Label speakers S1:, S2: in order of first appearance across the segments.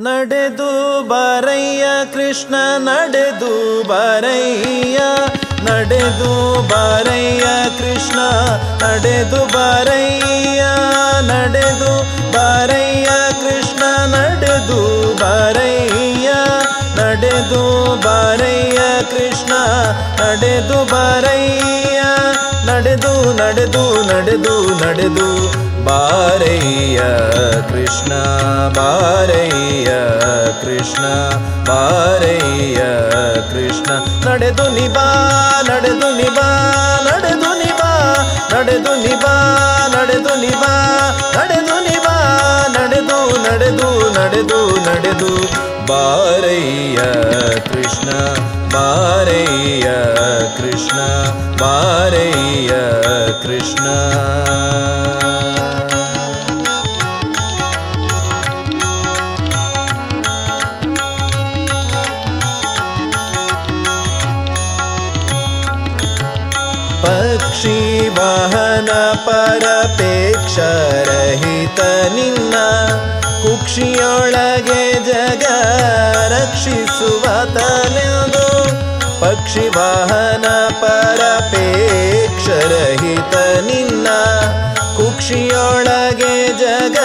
S1: ನಡೆದು ಬರಯ್ಯ, ಕೃಷ್ಣ ನಡೆದು ಬರಯ್ಯ ನಡೆದು ಬರಯ್ಯ, ಕೃಷ್ಣ ನಡೆದು ಬರಯ್ಯ ನಡೆದು ಬರಯ್ಯ, ಕೃಷ್ಣ ನಡೆದು ಬರಯ್ಯ ನಡೆದು ಬರಯ್ಯ, ಕೃಷ್ಣ ನಡೆದು ಬರಯ್ಯ. ನಡೆದು ನಡೆದು ನಡೆದು ನಡೆದು. ಬಾರಯ್ಯ ಕೃಷ್ಣ ಬಾರಯ್ಯ ಕೃಷ್ಣ ಬಾರಯ್ಯ ಕೃಷ್ಣ. ನಡೆದು ನಿಬಾ ನಡೆದು ನಿಬಾ ನಡೆದು ನಿಬಾ ನಡೆದು ನಿಬಾ ನಡೆದು ನಿಬಾ ನಡೆದು ನಿಬಾ ನಡೆದು ನಡೆದು ನಡೆದು ನಡೆದು. बारय्य कृष्ण बारय्य कृष्ण बारय्य कृष्ण। पक्षिवाहन परपेक्षरहित निन्ना। ಕುಕ್ಷಿಯೊಳಗೆ ಜಗ ರಕ್ಷಿಸುವ ತಲೆದು ಪಕ್ಷಿ ವಾಹನ ಪರಪೇಕ್ಷರಹಿತ ನಿನ್ನ ಕುಕ್ಷಿಯೊಳಗೆ ಜಗ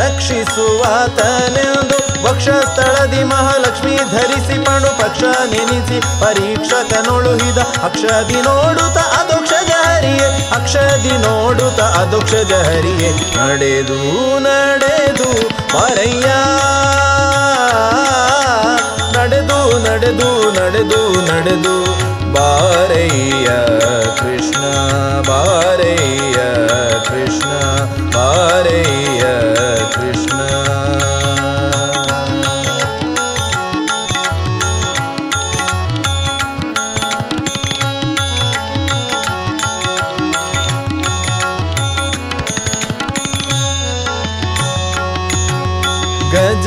S1: ರಕ್ಷಿಸುವ ತಲೆದು ವಕ್ಷಸ್ಥಳದಿ ಮಹಾಲಕ್ಷ್ಮಿ ಧರಿಸಿ ಪಣು ಪಕ್ಷ ನೆನೆಸಿ ಪರೀಕ್ಷಕನೊಳುಹಿದ ಅಕ್ಷದಿ ನೋಡುತ್ತ ಅದೋಕ್ಷಜ ಹರಿಯೇ, ಅಕ್ಷದಿ ನೋಡುತ್ತ ಅದುಕ್ಷಜ ಹರಿಯೇ. ನಡೆದು ನಡೆದು ಪರಯ್ಯ ನಡೆದು ನಡೆದು ನಡೆದು ನಡೆದು. ಬಾರಯ್ಯ ಕೃಷ್ಣ ಬಾರಯ್ಯ ಕೃಷ್ಣ, ಬಾರಯ್ಯ.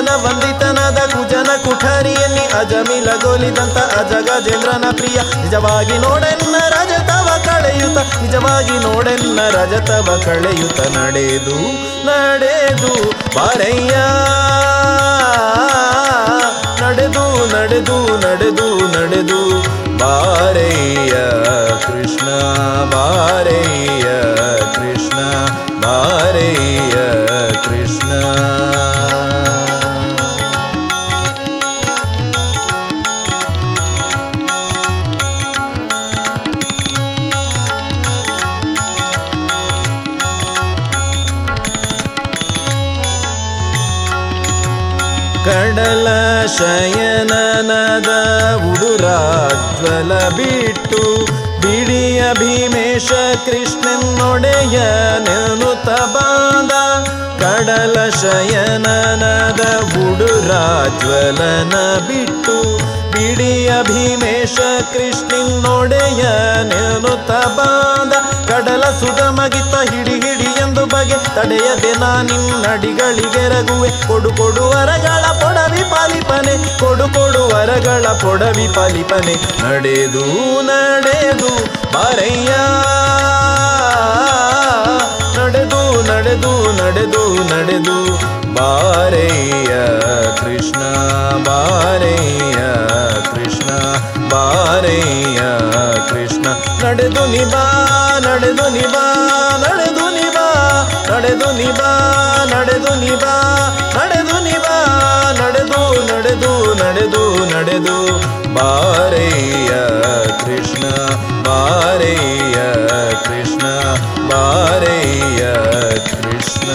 S1: ಸುಜನ ವಂದಿತನಾದ ಕುಜನ ಕುಠರಿಯಲ್ಲಿ ಅಜಮಿಲಗೊಲಿದಂತ ಗೋಲಿದಂತ ಅಜಗಜೇಂದ್ರನ ಪ್ರಿಯ. ನಿಜವಾಗಿ ನೋಡೆನ್ನ ರಜತವ ಕಳೆಯುತ, ನಿಜವಾಗಿ ನೋಡೆನ್ನ ರಜತವ ಕಳೆಯುತ, ನಡೆದು ನಡೆದು, ಬಾರಯ್ಯ. ನಡೆದು ನಡೆದು ನಡೆದು ನಡೆದು, ಬಾರಯ್ಯ ಕೃಷ್ಣ, ಬಾರಯ್ಯ. ಕಡಲ ಶಯನನದ ಉಡುರಾಜ್ವಲ ಬಿಟ್ಟು ಬಿಡಿಯ ಭೀಮೇಶ ಕೃಷ್ಣನೊಡೆಯ ನೆನುತ ಬಾಂದ ಕಡಲ ಶಯನನದ ಉಡುರಾಜ್ವಲನ ಬಿಟ್ಟು ಬಿಡಿಯ ಭೀಮೇಶ ಕೃಷ್ಣನೊಡೆಯ ನೆನುತ ಬಾಂದ ಕಡಲ ಸುಗಮಗಿತ ಹಿಡಿ ಹಿಡಿ ತಡೆಯದೆ ನಾನಿನ್ನಡಿಗಳಿಗೆ ರಗುವೆ ಕೊಡು ಕೊಡು ವರಗಳ ಪೊಡವಿ ಪಾಲಿಪನೆ. ಕೊಡು ಕೊಡು ವರಗಳ ಪೊಡವಿ ಪಾಲಿಪನೆ. ನಡೆದು ನಡೆದು ಬಾರಯ್ಯ. ನಡೆದು ನಡೆದು ನಡೆದು ನಡೆದು ಬಾರಯ್ಯ ಕೃಷ್ಣ ಬಾರಯ್ಯ ಕೃಷ್ಣ ಬಾರಯ್ಯ ಕೃಷ್ಣ. ನಡೆದು ನಿಬಾ ನಡೆದು ನಿಬಾ ನಡೆದು ನಿಬಾ ನಡೆದು ನಿಬಾ ನಡೆದು ನಿಬಾ ನಡೆದು ನಿಬಾ ನಡೆದು ನಡೆದು ನಡೆದು ನಡೆದು ಬಾರಯ್ಯ ಕೃಷ್ಣ ಬಾರಯ್ಯ ಕೃಷ್ಣ ಬಾರಯ್ಯ ಕೃಷ್ಣ